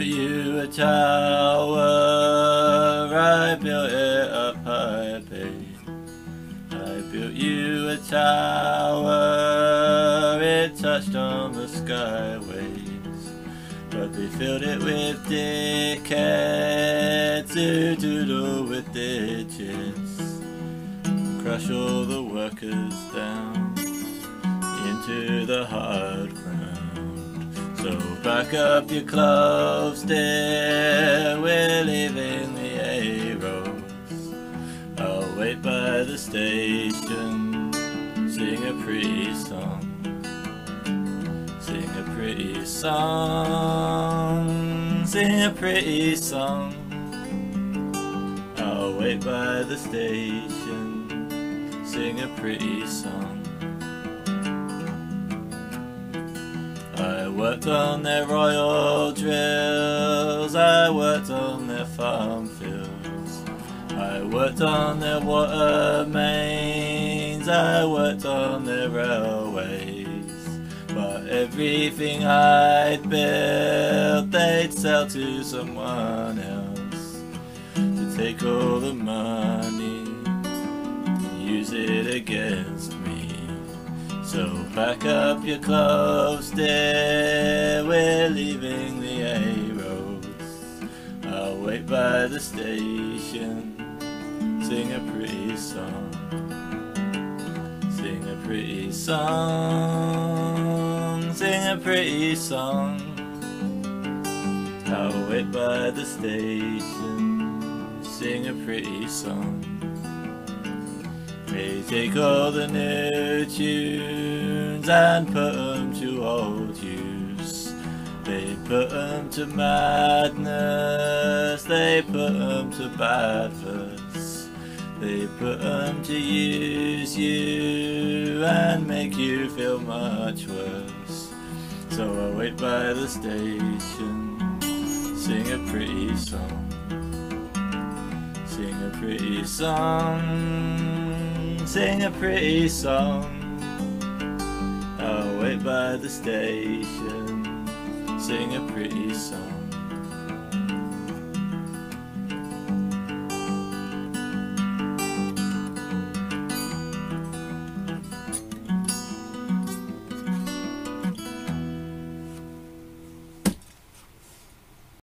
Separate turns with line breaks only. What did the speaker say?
a tower, I built it up high, babe. I built you a tower, it touched on the skyways. But they filled it with dickheads who doodle with digits. Crush all the workers down into the ground. So back up your clothes, dear, we're leaving the A roads. I'll wait by the station, sing a pretty song. Sing a pretty song, sing a pretty song. I'll wait by the station, sing a pretty song. Worked on their royal drills, I worked on their farm fields, I worked on their water mains, I worked on their railways. But everything I'd built, they'd sell to someone else to take all the money and use it against me. So pack up your clothes, dear, we're leaving the A roads. I'll wait by the station, sing a pretty song. Sing a pretty song, sing a pretty song. I'll wait by the station, sing a pretty song. They take all the new tunes and put them to old use. They put them to madness, they put them to bad verse. They put them to use you and make you feel much worse. So I wait by the station, sing a pretty song. Sing a pretty song, sing a pretty song. I'll wait by the station, sing a pretty song.